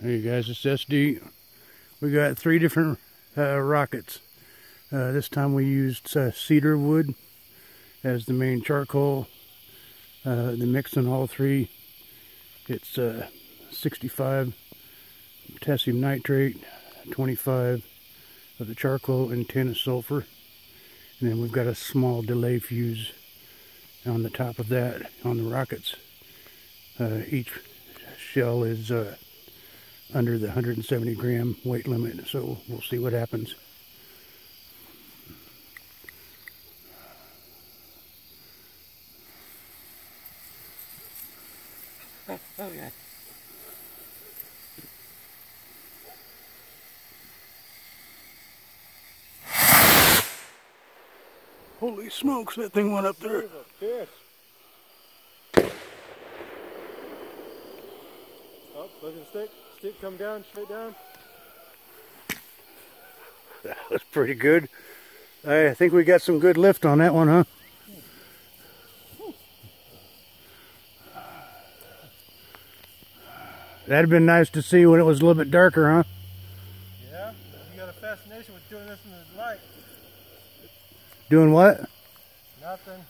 Hey guys, it's SD. We got three different uh, rockets. Uh, this time we used uh, cedar wood as the main charcoal. Uh, the mix on all three, it's uh, 65 potassium nitrate, 25 of the charcoal, and 10 of sulfur. And then we've got a small delay fuse on the top of that on the rockets. Uh, each shell is uh, under the 170 gram weight limit, so we'll see what happens. Oh, yeah. Holy smokes, that thing went up there. Fish. Oh, look at stick. Stick come down, straight down. That was pretty good. I think we got some good lift on that one, huh? That'd have been nice to see when it was a little bit darker, huh? Yeah, you got a fascination with doing this in the light. Doing what? Nothing.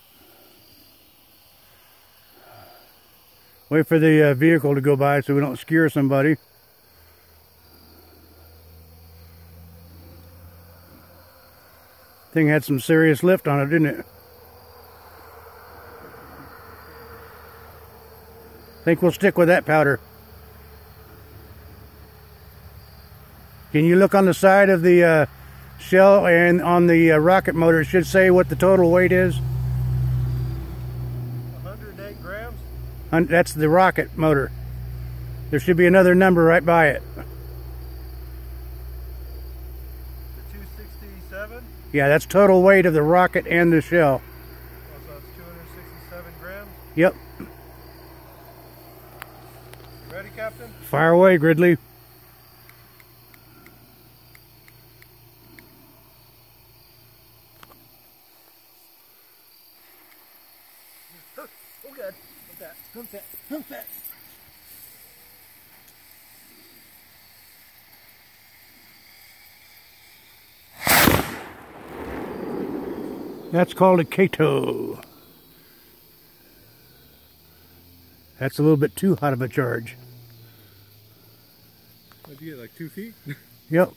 Wait for the uh, vehicle to go by so we don't scare somebody. Thing had some serious lift on it, didn't it? Think we'll stick with that powder. Can you look on the side of the uh, shell and on the uh, rocket motor? It should say what the total weight is. 108 grams. Un- That's the rocket motor. There should be another number right by it. The 267. Yeah, that's total weight of the rocket and the shell. Oh, so it's 267 grams. Yep. You ready, Captain? Fire away, Gridley. Oh, good. Hump that. Hump that. Hump that. That's called a CATO. That's a little bit too hot of a charge. What'd you get, like two feet? Yep.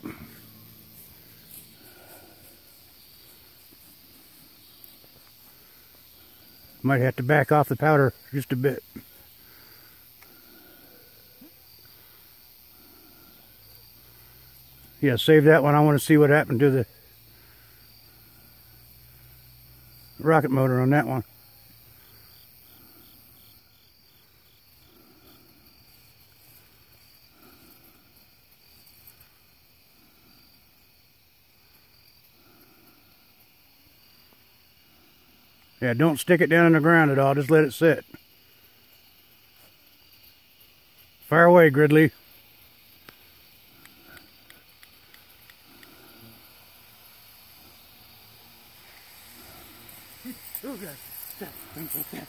Might have to back off the powder just a bit. Yeah, save that one. I want to see what happened to the rocket motor on that one. Yeah, don't stick it down in the ground at all. Just let it sit. Fire away, Gridley. Oh, God. Stop. Stop stop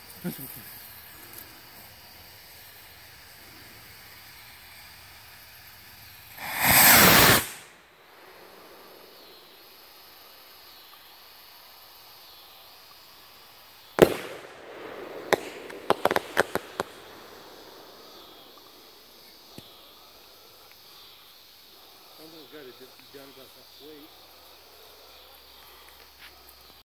to done about weight.